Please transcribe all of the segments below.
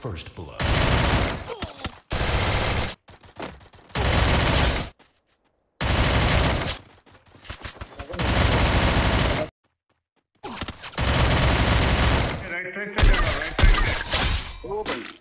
First blood. Right, right, right, right, right. Open.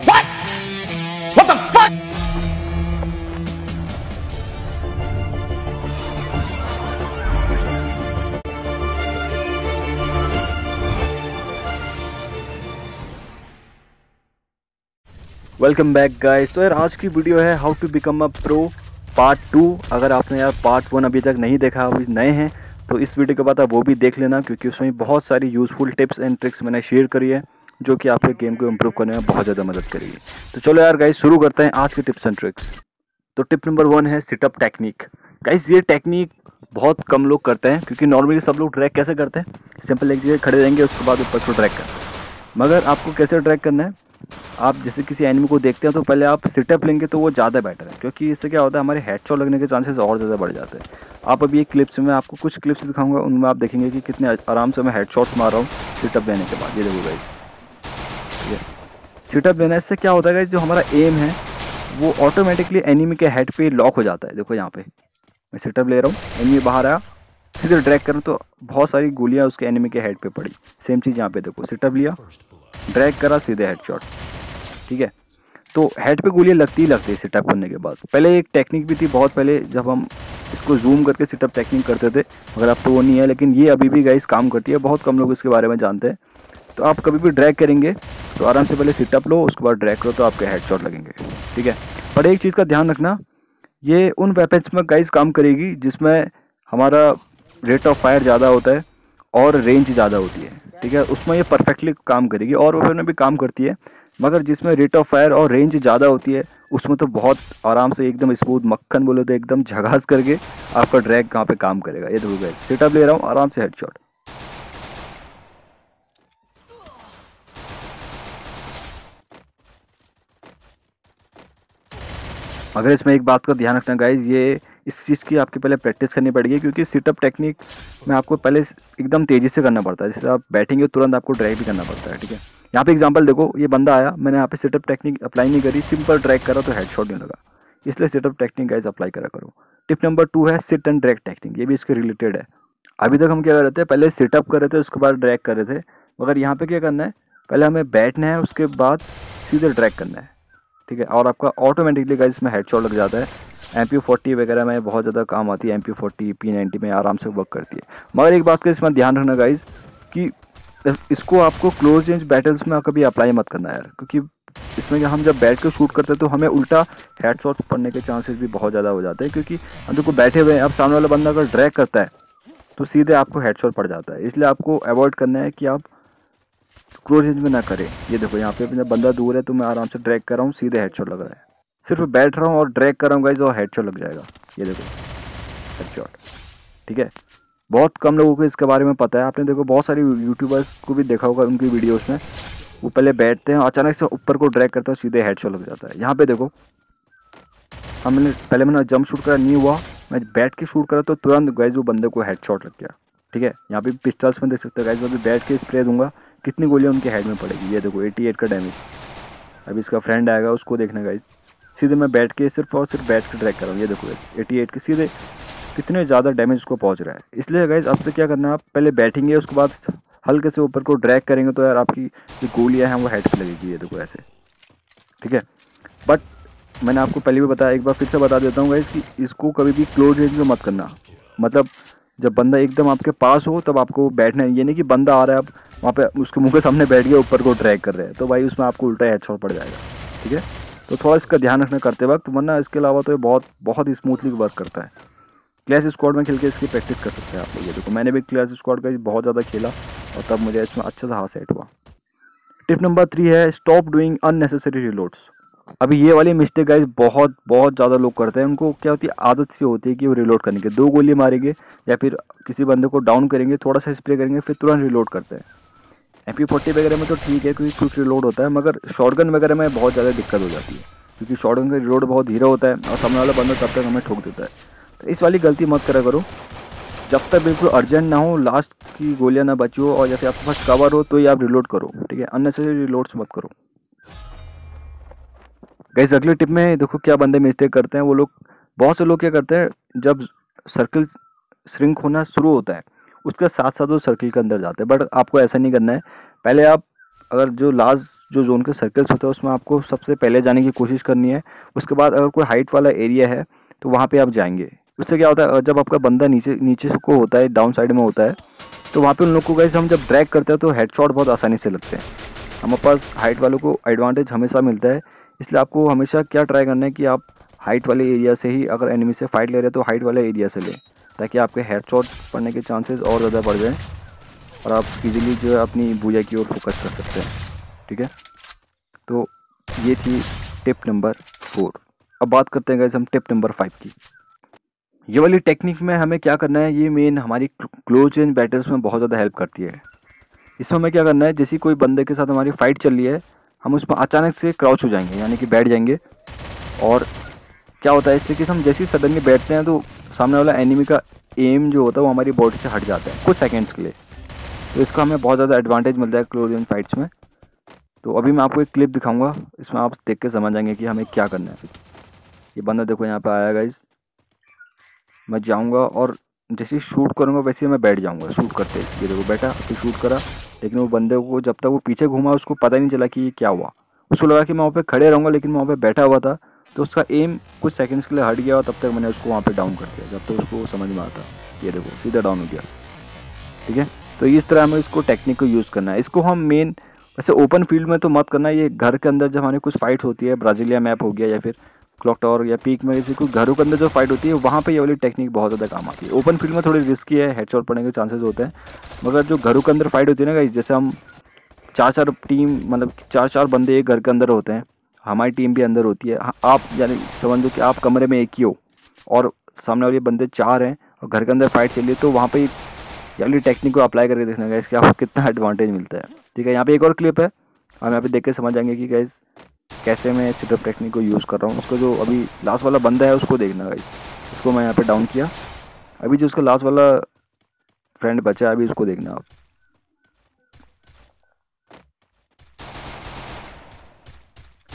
Right right ओ भाई welcome back guys तो यार, आज की वीडियो है how to become a pro part two अगर आपने यार पार्ट वन अभी तक नहीं देखा, अभी नए हैं तो इस वीडियो के बाद आप वो भी देख लेना, क्योंकि उसमें बहुत सारी यूज़फुल टिप्स एंड ट्रिक्स मैंने शेयर करी है। जो कि आपके गेम को इम्प्रूव करने में बहुत ज़्यादा मदद करेगी। तो चलो यार गाइस शुरू करते हैं आज के टिप्स एंड ट्रिक्स तो टिप नंबर वन है सिटअप टेक्निक गाइस ये टेक्निक बहुत कम लोग करते हैं, क्योंकि नॉर्मली सब लोग ट्रैक कैसे करते हैं? सिंपल एक जगह खड़े रहेंगे, उसके बाद ऊपर को ट्रैक करते हैं। मगर आपको कैसे ट्रैक करना है? आप जैसे किसी एनिमी को देखते हैं तो पहले आप सिटअप लेंगे तो वो ज़्यादा बेटर है। क्योंकि इससे क्या होता है, हमारे हेडशॉट लगने के चांसेस और ज़्यादा बढ़ जाते हैं। आप अभी एक क्लिप्स में, आपको कुछ क्लिप्स दिखाऊँगा, उनमें आप देखेंगे कि कितने आराम से मैं हेडशॉट्स मार रहा हूँ सिटअप लेने के बाद। ये देखो गाइस ये सिटअप लेने से क्या होता है जो हमारा एम है, वो ऑटोमेटिकली एनिमी के हेड पे लॉक हो जाता है। देखो यहाँ पे। मैं सिटअप ले रहा हूँ। एनिमी बाहर आया। सीधे ड्रैग करूँ तो बहुत सारी गोलियाँ उसके एनिमी के हेड पे पड़ी। सेम चीज़ यहाँ पे देखो। सिटअप लिया। ड्रैग करा, सीधे हेडशॉट ठीक है? तो हेड पे गोलियाँ लगती ही लगती है सिटअप करने के बाद। पहले एक टेक्निक भी थी, बहुत पहले जब हम इसको जूम करके सिटअप टेक्निक करते थे, मगर अब तो वो नहीं है, लेकिन ये अभी भी गाइस काम करती है। बहुत कम लोग इसके बारे में जानते हैं। तो आप कभी भी ड्रैग करेंगे तो आराम से पहले सिटअप लो, उसके बाद ड्रैग करो तो आपके हेडशॉट लगेंगे, ठीक है? पर एक चीज़ का ध्यान रखना, ये उन वेपन्स में गाइस काम करेगी जिसमें हमारा रेट ऑफ़ फायर ज़्यादा होता है और रेंज ज़्यादा होती है, ठीक है? उसमें ये परफेक्टली काम करेगी और वेपन में भी काम करती है, मगर जिसमें रेट ऑफ़ फायर और रेंज ज़्यादा होती है, उसमें तो बहुत आराम से एकदम स्मूथ मक्खन बोले तो एकदम झगास करके आपका ड्रैग कहाँ पे काम करेगा। ये देखो गाइस सेटअप ले रहा हूँ, आराम से हेडशॉट अगर इसमें एक बात का ध्यान रखना गाइज़ ये इस चीज़ की आपकी पहले प्रैक्टिस करनी पड़ेगी, क्योंकि सिटअप टेक्निक में आपको पहले एकदम तेज़ी से करना पड़ता है। जैसे आप बैठेंगे तुरंत आपको ड्रैग भी करना पड़ता है, ठीक है? यहाँ पे एग्जांपल देखो, ये बंदा आया, मैंने यहाँ पे सिटअप टेक्निक अप्लाई नहीं करी सिंपल ड्रैग करा तो हेडशॉट नहीं लगा। इसलिए सिटअप टेक्निक गाइज़ अप्लाई करा करो। टिप नंबर टू है सिट एंड ड्रैग टेक्निक ये भी इसके रिलेटेड है। अभी तक हम क्या कर रहे थे, पहले सिटअप कर रहे थे, उसके बाद ड्रैग कर रहे थे। मगर यहाँ पर क्या करना है, पहले हमें बैठना है, उसके बाद सीधे ड्रैग करना है। ठीक है, और आपका ऑटोमेटिकली गाइस इसमें हेडशॉट लग जाता है। एम पी फोर्टी वगैरह में बहुत ज़्यादा काम आती है M P forty P ninety में आराम से वर्क करती है। मगर एक बात का इसमें ध्यान रखना गाइस कि इसको आपको क्लोज रेंज बैटल्स में कभी अप्लाई मत करना यार, क्योंकि इसमें हम जब बैठ के शूट करते हैं तो हमें उल्टा हेड शॉट पड़ने के चांसेस भी बहुत ज़्यादा हो जाते हैं, क्योंकि हम देखो बैठे हुए हैं, अब सामने वाला बंदा अगर ड्रैग करता है तो सीधे आपको हेड शॉट पड़ जाता है। इसलिए आपको अवॉइड करना है कि आप क्लोज रेंज में ना करें। ये देखो, यहाँ पे अपना बंदा दूर है तो मैं आराम से ड्रैग कर रहा हूँ, सीधे हेडशॉट लग रहा है। सिर्फ़ बैठ रहा हूँ और ड्रैग कर रहा हूँ गाइज़ और हेडशॉट लग जाएगा। ये देखो हेडशॉट ठीक है? बहुत कम लोगों को इसके बारे में पता है। आपने देखो, बहुत सारे यूट्यूबर्स को भी देखा होगा उनकी वीडियोस में। वो पहले बैठते हैं, अचानक से ऊपर को ड्रैग करते हैं, सीधे हेडशॉट लग जाता है। यहाँ पे देखो, हमने पहले मैंने जंप शूट करा, नहीं हुआ। मैं बैठ के शूट करा तो तुरंत गाइज़ वो बंदे को हेडशॉट लग गया। ठीक है? यहाँ पे पिस्टल्स में देख सकते हो गाइज़ अभी बैठ के स्प्रे दूँगा। कितनी गोलियाँ उनके हेड में पड़ेगी? ये देखो 88 का डैमेज अभी इसका फ्रेंड आएगा, उसको देखना गाइज़ सीधे मैं बैठ के सिर्फ़ और सिर्फ़ बैठ के ट्रैक कर रहा हूँ। ये देखो एटी एट के सीधे कितने ज़्यादा डैमेज उसको पहुँच रहा है। इसलिए गाइज़ अब से क्या करना है? आप पहले बैठेंगे, उसके बाद हल्के से ऊपर को ड्रैग करेंगे तो यार आपकी जो गोलियाँ हैं, वो हेड पर लगेगी। ये देखो ऐसे। ठीक है? बट मैंने आपको पहले भी बताया, एक बार फिर से बता देता हूँ गाइज़ कि इसको कभी भी क्लोज रेंज में मत करना। मतलब जब बंदा एकदम आपके पास हो, तब आपको बैठना है। ये नहीं कि बंदा आ रहा है, आप वहाँ पे उसके मुँह के सामने बैठ गया ऊपर को ट्रैक कर रहे हैं। तो भाई उसमें आपको उल्टा हेडशॉट पड़ जाएगा, ठीक है? तो थोड़ा इसका ध्यान रखना करते वक्त, वरना इसके अलावा तो ये बहुत बहुत ही स्मूथली वर्क करता है। क्लैश स्क्वाड में खेल के इसकी प्रैक्टिस कर सकते हैं आप लोग ये देखो। मैंने भी क्लैश स्क्वाड का बहुत ज़्यादा खेला और तब मुझे इसमें अच्छा सा हाथ सेट हुआ। टिप नंबर थ्री है स्टॉप डूइंग अननेसेसरी रिलोड्स अभी ये वाली मिस्टेक गाइज़ बहुत बहुत ज़्यादा लोग करते हैं। उनको क्या होती है, आदत सी होती है कि वो रिलोड करने के। दो गोली मारेंगे या फिर किसी बंदे को डाउन करेंगे, थोड़ा सा स्प्रे करेंगे, फिर तुरंत रिलोड करते हैं। एम पी फोर्टी वगैरह में तो ठीक है, क्योंकि क्विक रिलोड होता है, मगर शॉर्टगन वगैरह में बहुत ज़्यादा दिक्कत हो जाती है, क्योंकि शॉर्टगन का रिलोड बहुत धीरे होता है और सामने वाला बंदा तब तक हमें ठोक देता है। तो इस वाली गलती मत करा करो। जब तक बिल्कुल अर्जेंट ना हो लास्ट की गोलियाँ ना बची हो, और जैसे आपके पास कवर हो तो ही आप रिलोड करो, ठीक है? अननेसेसरी रिलोड्स मत करो। गैस अगले टिप में देखो क्या बंदे मिस्टेक करते हैं, वो लोग, बहुत से लोग क्या करते हैं, जब सर्कल श्रिंक होना शुरू होता है उसके साथ साथ वो सर्कल के अंदर जाते हैं। बट आपको ऐसा नहीं करना है। पहले आप, अगर जो लास्ट जो जोन के सर्कल्स होते हैं, उसमें आपको सबसे पहले जाने की कोशिश करनी है। उसके बाद अगर कोई हाइट वाला एरिया है तो वहाँ पे आप जाएँगे। उससे क्या होता है जब आपका बंदा नीचे नीचे को होता है डाउन साइड में होता है तो वहाँ पे उन लोग को गैस हम जब ड्रैग करते हैं तो हेडशॉट बहुत आसानी से लगते हैं। हमारे पास हाइट वालों को एडवांटेज हमेशा मिलता है। इसलिए आपको हमेशा क्या ट्राई करना है कि आप हाइट वाले एरिया से ही अगर एनिमी से फाइट ले रहे हैं तो हाइट वाले एरिया से लें। ताकि आपके हेड शॉट पड़ने के चांसेस और ज़्यादा बढ़ जाएँ और आप इजीली जो है अपनी बुझा की ओर फोकस कर सकते हैं, ठीक है? तो ये थी टिप नंबर फोर अब बात करते हैं गैस हम टिप नंबर फाइव की. ये वाली टेक्निक में हमें क्या करना है? ये मेन हमारी क्लोज रेंज बैटल्स में बहुत ज़्यादा हेल्प करती है। इसमें हमें क्या करना है? जैसे कोई बंदे के साथ हमारी फाइट चल रही है, हम उसमें अचानक से क्राउच हो जाएँगे, यानी कि बैठ जाएँगे। और क्या होता है इससे कि हम जैसे ही सडनली बैठते हैं तो सामने वाला एनिमी का एम जो होता है वो हमारी बॉडी से हट जाता है, कुछ सेकेंड्स के लिए। तो इसका हमें बहुत ज़्यादा एडवांटेज मिलता है रेंज फाइट्स में। तो अभी मैं आपको एक क्लिप दिखाऊँगा, इसमें आप देख के समझ जाएँगे कि हमें क्या करना है। ये बंदा देखो यहाँ पे आया गाइज़ मैं जाऊँगा और जैसे शूट करूँगा, वैसे मैं बैठ जाऊँगा शूट करते ये देखो बैठा, फिर शूट करा। लेकिन वो बंदे को जब तक वो पीछे घूमा, उसको पता ही नहीं चला कि ये क्या हुआ। उसको लगा कि मैं वहाँ पे खड़े रहूँगा, लेकिन मैं वहाँ पे बैठा हुआ था। तो उसका एम कुछ सेकंड्स के लिए हट गया और तब तक मैंने उसको वहाँ पे डाउन कर दिया, जब तक तो उसको समझ में आता ये देखो, सीधा डाउन हो गया। ठीक है? तो इस तरह हमें इसको टेक्निक को यूज़ करना है। इसको हम मेन वैसे ओपन फ़ील्ड में तो मत करना, ये घर के अंदर जब हमारे कुछ फाइट होती है ब्राज़ीलिया मैप हो गया या फिर क्लॉक टावर या पीक में जैसे कुछ घरों के अंदर जो फाइट होती है, वहाँ पे ये वाली टेक्निक बहुत ज़्यादा काम आती है। ओपन फ़ील्ड में थोड़ी रिस्की है हेड पड़ने के चांसेस होते हैं। मगर जो घरों के अंदर फाइट होती है ना जैसे हम चार चार टीम मतलब चार चार बंदे एक घर के अंदर होते हैं हमारी टीम भी अंदर होती है। हाँ, आप यानी समझ लो कि आप कमरे में एक ही हो और सामने वाले बंदे चार हैं और घर के अंदर फाइट चल रही है तो वहाँ पे ये वाली टेक्निक को अप्लाई करके देखना गैस कि आपको कितना एडवांटेज मिलता है। ठीक है यहाँ पे एक और क्लिप है। हम यहाँ पे देख के समझ जाएँगे कि गैस कैसे मैं सिटअप टेक्निक को यूज़ कर रहा हूँ। उसको जो अभी लास्ट वाला बंदा है उसको देखना गाइस उसको मैं यहाँ पे डाउन किया। अभी जो उसका लास्ट वाला फ्रेंड बचा है अभी उसको देखना आप।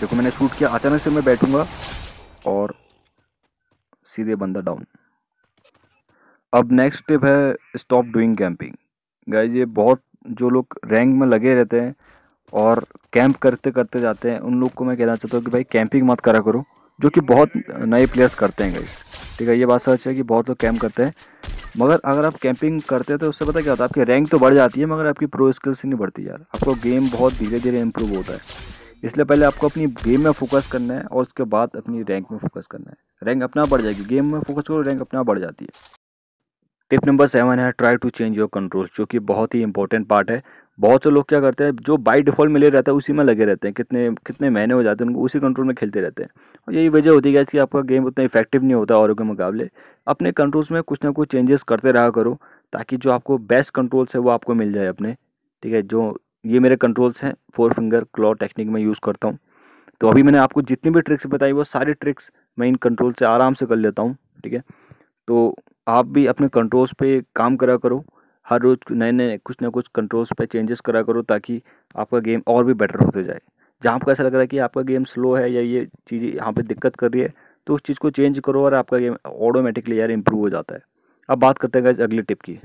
देखो, मैंने शूट किया। अचानक से मैं बैठूँगा और सीधे बंदा डाउन अब नेक्स्ट टिप है स्टॉप डूइंग कैंपिंग गाइज़ ये बहुत, जो लोग रैंक में लगे रहते हैं और कैंप करते करते जाते हैं, उन लोग को मैं कहना चाहता हूँ कि भाई कैंपिंग मत करा करो, जो कि बहुत नए प्लेयर्स करते हैं गाइज़ ठीक है, ये बात सच है कि बहुत लोग कैंप करते हैं। मगर अगर आप कैंपिंग करते हैं तो उससे पता क्या होता है? आपकी रैंक तो बढ़ जाती है, मगर आपकी प्रो स्किल्स नहीं बढ़ती यार। आपको गेम बहुत धीरे धीरे इंप्रूव होता है। इसलिए पहले आपको अपनी गेम में फोकस करना है और उसके बाद अपनी रैंक में फोकस करना है। रैंक अपना बढ़ जाएगी। गेम में फोकस करो रैंक अपना बढ़ जाती है। टिप नंबर सेवन है try to change your control जो कि बहुत ही इंपॉर्टेंट पार्ट है। बहुत से लोग क्या करते हैं, जो बाई डिफ़ॉल्ट मिले रहता है, उसी में लगे रहते हैं। कितने कितने महीने हो जाते हैं, उनको उसी कंट्रोल में खेलते रहते हैं। और यही वजह होती है कि आपका गेम उतना इफ़ेक्टिव नहीं होता औरों के मुकाबले। अपने कंट्रोल्स में कुछ ना कुछ चेंजेस करते रहा करो, ताकि जो आपको बेस्ट कंट्रोल्स है, वो आपको मिल जाए अपने। ठीक है? जो ये मेरे कंट्रोल्स हैं फोर फिंगर क्लॉ टेक्निक में यूज़ करता हूँ। तो अभी मैंने आपको जितनी भी ट्रिक्स बताई वो सारी ट्रिक्स मैं इन कंट्रोल से आराम से कर लेता हूँ, ठीक है? तो आप भी अपने कंट्रोल्स पे काम करा करो, हर रोज़ नए नए कुछ ना कुछ कंट्रोल्स पे चेंजेस करा करो ताकि आपका गेम और भी बेटर होते जाए। जहाँ आपको ऐसा लग रहा है कि आपका गेम स्लो है या ये चीज़ यहाँ पर दिक्कत कर रही है तो उस चीज़ को चेंज करो और आपका गेम ऑटोमेटिकली यार इम्प्रूव हो जाता है। अब बात करते हैं अगली टिप की।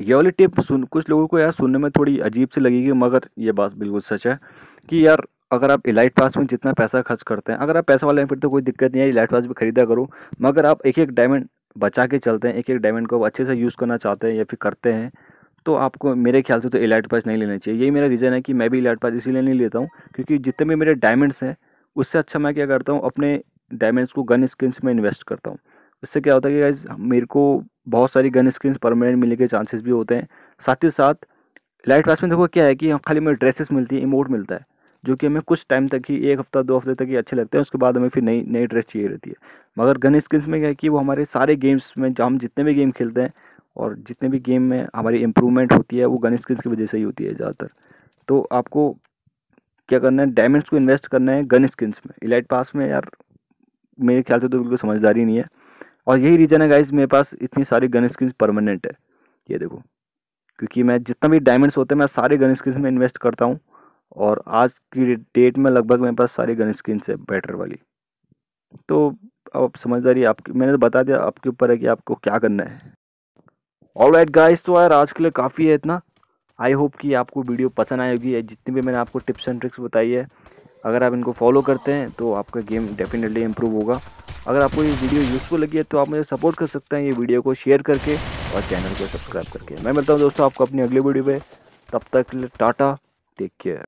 ये वाली टिप सुन, कुछ लोगों को यार सुनने में थोड़ी अजीब सी लगेगी, मगर ये बात बिल्कुल सच है कि यार अगर आप इलाइट पास में जितना पैसा खर्च करते हैं, अगर आप पैसा वाले हैं फिर तो कोई दिक्कत नहीं है इलाइट पास भी खरीदा करो, मगर आप एक एक डायमंड बचा के चलते हैं एक एक डायमंड को अच्छे से यूज़ करना चाहते हैं या फिर करते हैं तो आपको मेरे ख्याल से तो इलाइट पास नहीं लेना चाहिए। यही मेरा रीज़न है कि मैं भी इलाइट पास इसीलिए नहीं लेता हूँ, क्योंकि जितने भी मेरे डायमंड्स हैं, उससे अच्छा मैं क्या करता हूँ, अपने डायमंड्स को गन स्किन्स में इन्वेस्ट करता हूँ। इससे क्या होता है कि गाइज़ मेरे को बहुत सारी गन स्किन्स परमानेंट मिलने के चांसेस भी होते हैं। साथ ही साथ लाइट पास में देखो क्या है कि खाली मेरे ड्रेसेस मिलती है इमोट मिलता है, जो कि हमें कुछ टाइम तक ही, एक हफ़्ता, दो हफ़्ते तक ही अच्छे लगते हैं, उसके बाद हमें फिर नई नई ड्रेस चाहिए रहती है। मगर गन स्किन्स में क्या है कि वो हमारे सारे गेम्स में जब हम जितने भी गेम खेलते हैं, और जितने भी गेम में हमारी इम्प्रूवमेंट होती है, वो गन स्किन्स की वजह से ही होती है ज़्यादातर। तो आपको क्या करना है डायमंड्स को इन्वेस्ट करना है गन स्किन्स में। इलाइट पास में यार, मेरे ख्याल से तो बिल्कुल समझदारी नहीं है। और यही रीज़न है गाइज़ मेरे पास इतनी सारी गन स्किन परमानेंट है। ये देखो, क्योंकि मैं जितना भी डायमंड्स होते हैं, मैं सारे गन स्किन में इन्वेस्ट करता हूँ, और आज की डेट में लगभग मेरे पास सारी गन स्किन है बेटर वाली। तो अब समझदारी आपकी, मैंने तो बता दिया आपके ऊपर है कि आपको क्या करना है। ऑल राइट गाइस तो यार आज के लिए काफ़ी है इतना। आई होप कि आपको वीडियो पसंद आएगी जितनी भी मैंने आपको टिप्स एंड ट्रिक्स बताई है, अगर आप इनको फॉलो करते हैं तो आपका गेम डेफिनेटली इम्प्रूव होगा। अगर आपको ये वीडियो यूज़फुल लगी है तो आप मुझे सपोर्ट कर सकते हैं ये वीडियो को शेयर करके और चैनल को सब्सक्राइब करके। मैं मिलता हूँ दोस्तों आपको अपनी अगली वीडियो में। तब तक टाटा टेक केयर